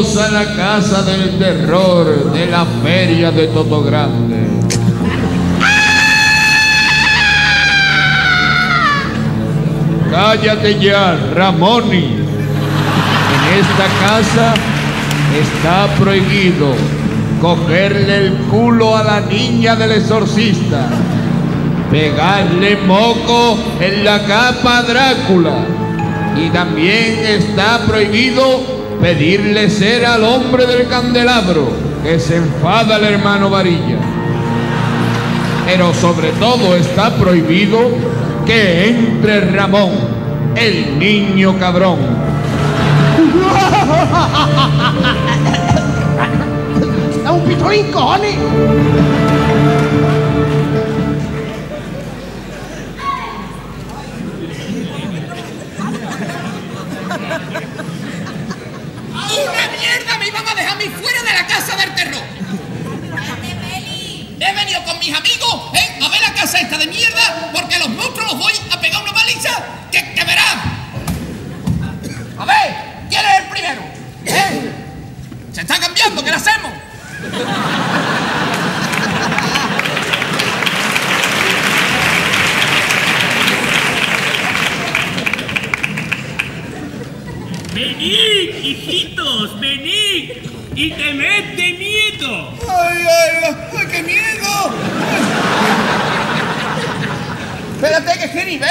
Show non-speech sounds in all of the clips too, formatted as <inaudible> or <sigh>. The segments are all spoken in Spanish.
A la casa del terror de la feria de Toto Grande. Cállate ya, Ramoni. En esta casa está prohibido cogerle el culo a la niña del exorcista, pegarle moco en la capa a Drácula y también está prohibido pedirle ser al hombre del candelabro, que se enfada el hermano Varilla. Pero sobre todo está prohibido que entre Ramón, el niño cabrón. <laughs> ¡Da un pitolín, cojones! Venid, hijitos, venid y temed de miedo. ¡Ay, ay, ay! ¡Qué miedo! Espérate, que es que ni ve.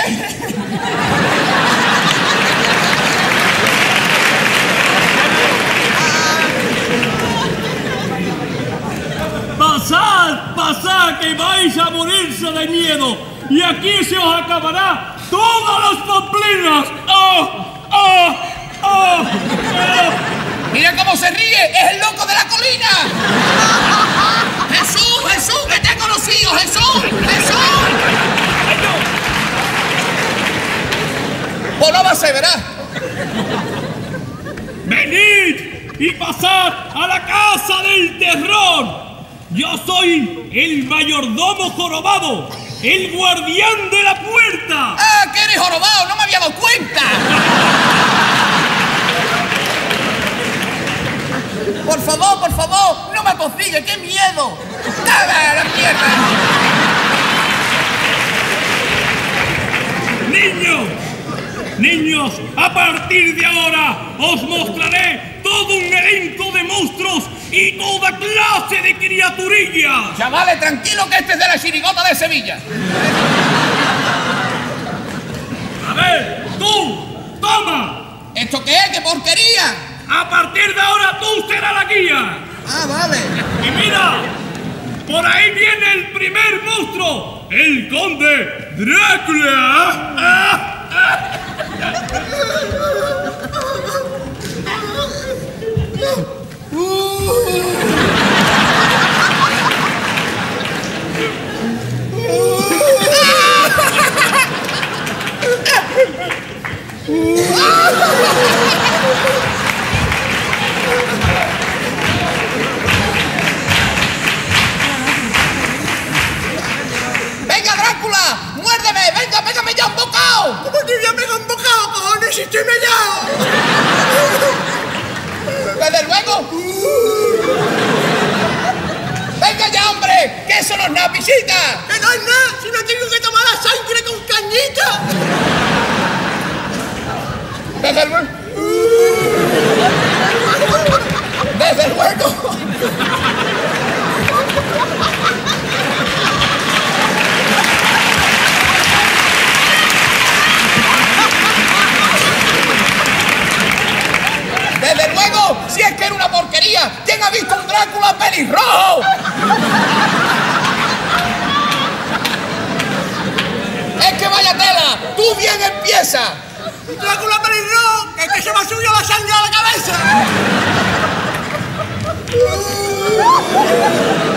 Pasad, pasad, que vais a morirse de miedo. Y aquí se os acabará todas las pamplinas. ¡Oh, oh, oh, oh! ¡Mira cómo se ríe! ¡Es el loco de la colina! ¡Jesús, Jesús, que te he conocido! ¡Jesús, Jesús! Pues no va a ser, verás. Venid y pasad a la casa del terror. Yo soy el mayordomo jorobado, el guardián de la puerta. ¡Ah, que eres jorobado! ¡No me había dado cuenta! Por favor, por qué miedo. ¡Nada, la mierda! Niños, niños, a partir de ahora os mostraré todo un elenco de monstruos y toda clase de criaturillas. Chavales, tranquilo que este es de la chirigota de Sevilla. A ver, tú, toma. ¿Esto qué es? ¡Qué porquería! A partir de ahora tú serás la guía. Ah, vale. Y mira, por ahí viene el primer monstruo, el conde Drácula. Ah, ah. ¡Venga, luego! ¡Venga ya, hombre! ¡Que eso no es nada, pisita! ¡Que no es nada! ¡Si no tengo que tomar la sangre con cañita! ¡Desde luego! ¡Desde luego! Bien empieza! ¡Drácula pelirrojo! ¡Que es que se me ha subido la sangre a la cabeza!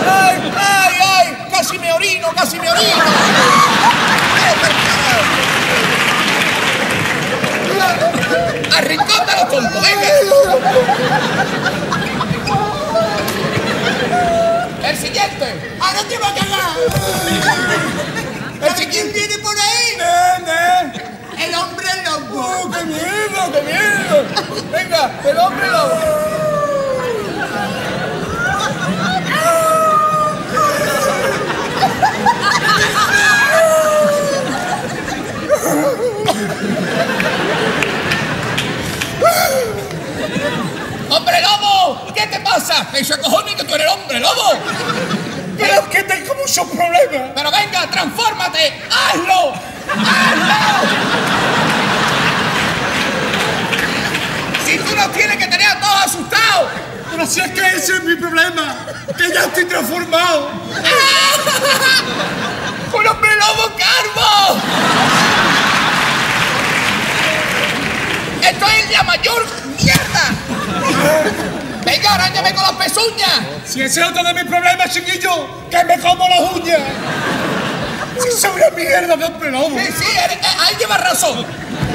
¡Ay, ay, ay! ¡Casi me orino, casi me orino! ¡Arrincóntalo, tonto! ¡Venga! pasa? Me dice, cojones, que tú eres hombre, lobo. Pero es que tengo muchos problemas. Pero venga, transfórmate, hazlo, hazlo. Si tú no tienes que tener a todos asustados. Pero si es que ese es mi problema, que ya estoy transformado. ¡Un hombre lobo calvo! ¡Esto es la mayor mierda! ¡Venga, arañame con las pezuñas! Si ese es otro de mis problemas, chiquillo, que me como las uñas. Si soy una mierda de hombre lobo. Sí, sí, eh, ahí llevas razón.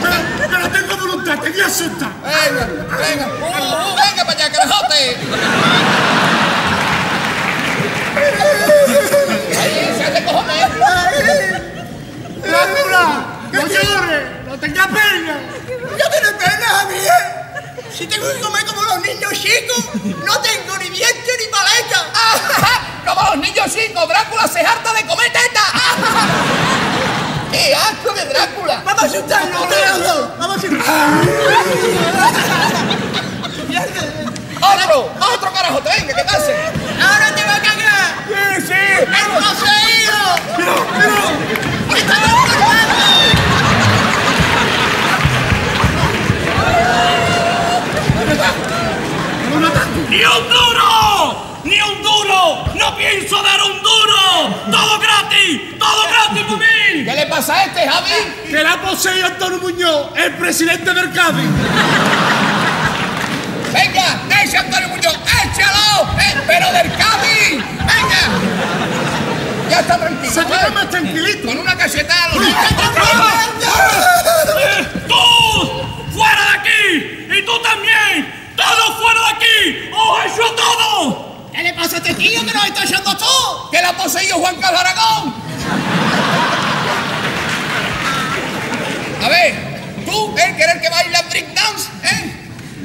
Pero, pero tengo voluntad, te voy a asustar. Venga, venga, uh, uh, venga para allá, carajote. Vamos a dos. Vamos a asustarnos. ¡Otro! ¡Otro carajote! ¡Venga, que pase! ¡Ahora te va a cagar! ¡Sí, sí! ¡El poseído! ¡Está transformando! ¡Ni un duro! ¡Ni un duro! ¡No pienso dar un duro! ¡Todo gratis! ¡Todo gratis para mí! ¿Qué le pasa a este, Javi? Que la posee Antonio Muñoz, el presidente del Cádiz. ¡Venga! ¡Ese Antonio Muñoz! ¡Échalo! ¡Eh, ¡Pero del Cádiz! ¡Venga! Ya está tranquilo. Se ¿eh? queda más tranquilito. Con una cachetada a los ¡Eh, ¡Tú! ¡Fuera de aquí! ¡Y tú también! ¡Todos fuera de aquí! ¡Os echo a todos! ¿Qué le pasa a este tío que nos está echando todo? ¡Que la poseído Juan Carlos Aragón! A ver, tú, ¿eh? el que baila break dance, ¿eh?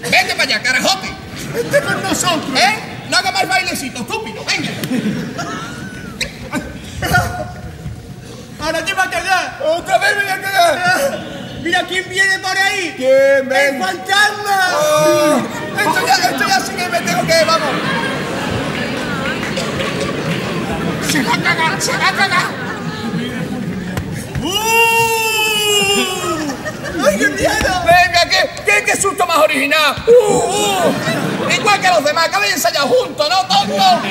Vete para allá, carajote. Vente con nosotros. ¿Eh? No haga más bailecito, estúpido, venga. Ahora te va a cagar. Otra vez me voy a quedar. Mira quién viene por ahí. ¿Quién ¡El fantasma! Esto ya, esto ya sí que me tengo que, vamos. Se va a cagar, se va a cagar. ¡Ay, qué miedo! Venga, qué, qué, qué susto más original. Uh, uh. Igual que los demás, que habéis ensayado juntos, ¿no, tonto?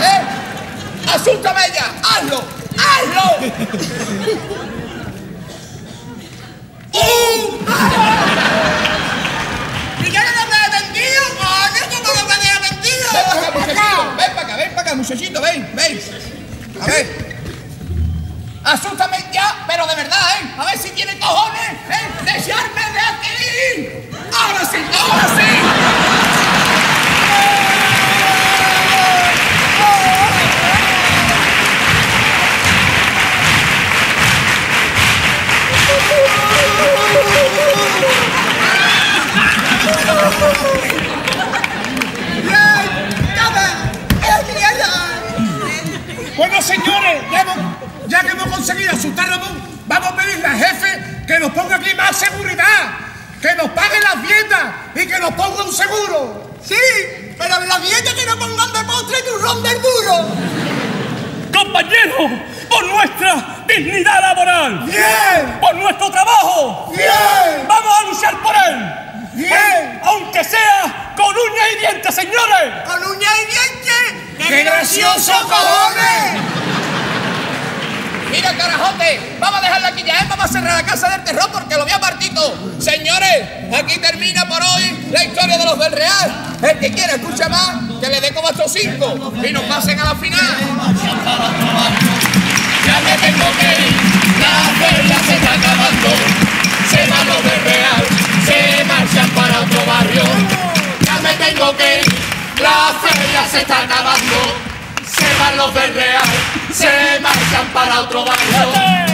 ¿Eh? Asústame ya, hazlo, hazlo. ¡Uh! ¿Y ya no lo has atendido? ¡Coño, cómo lo has atendido! Ven para acá, muchachito, ven para acá, ven para acá, muchachito, ven, ven. A ver. Asústame pero de verdad, ¿eh? A ver si tiene cojones, ¿eh? ¡Desearme de aquí! ¡Ahora sí, ahora sí! Y que nos ponga un seguro. Sí, pero en la dieta que no pongan de postre turrón del duro. ¡Compañeros! ¡Por nuestra dignidad laboral! ¡Bien! ¡Por nuestro trabajo! ¡Bien! ¡Vamos a luchar por él! ¡Bien! ¡Aunque sea con uñas y dientes, señores! Con uña y dientes. ¡Qué gracioso, cojones! Mira, carajote, vamos a dejarla aquí ya, ¿eh? vamos a cerrar la casa del terror porque lo voy a partir todo. Señores, aquí termina por hoy la historia de los del Real. El que quiera escucha más, que le dé como estos cinco y nos pasen a la final. Ya me tengo que ir, la feria se está acabando. Se van los del Real, se marchan para otro barrio. Ya me tengo que ir, la feria se está acabando. Se van los del Real, se marchan para otro barrio.